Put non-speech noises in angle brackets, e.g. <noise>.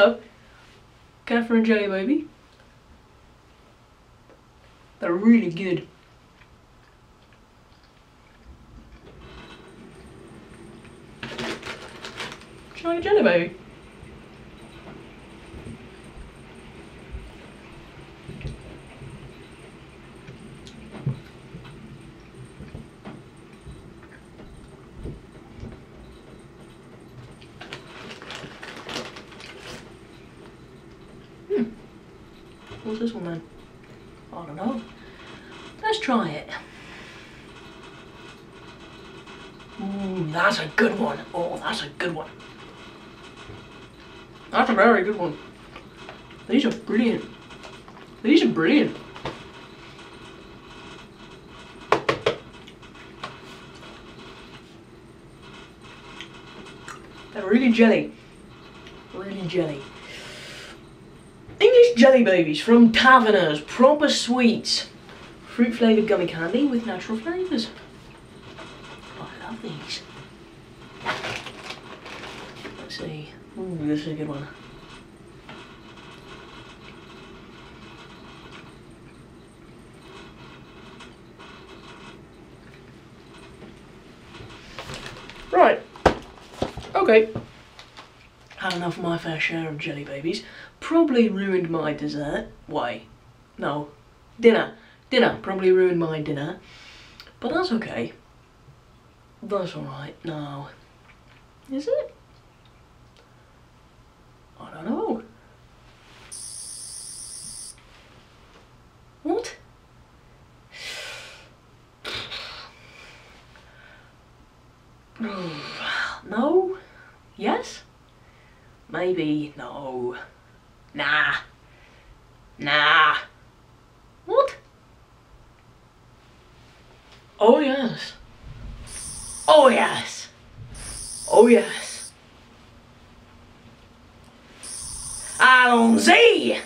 So, Catherine Jelly Baby. They're really good. Try a jelly baby. What's this one then? I don't know. Let's try it. Ooh, that's a good one. Oh, that's a good one. That's a very good one. These are brilliant. These are brilliant. They're really jelly. Really jelly. English Jelly Babies from Taverners. Proper sweets. Fruit flavoured gummy candy with natural flavours. I love these. Let's see. Ooh, this is a good one. Right. Okay. Had enough of my fair share of jelly babies. Probably ruined my dessert. Why? No. Dinner. Dinner. Probably ruined my dinner. But that's okay. That's alright. No. Is it? I don't know. What? <sighs> no? Yes? Maybe. No. Nah. Nah. What? Oh yes. Oh yes. Oh yes. Allons-y!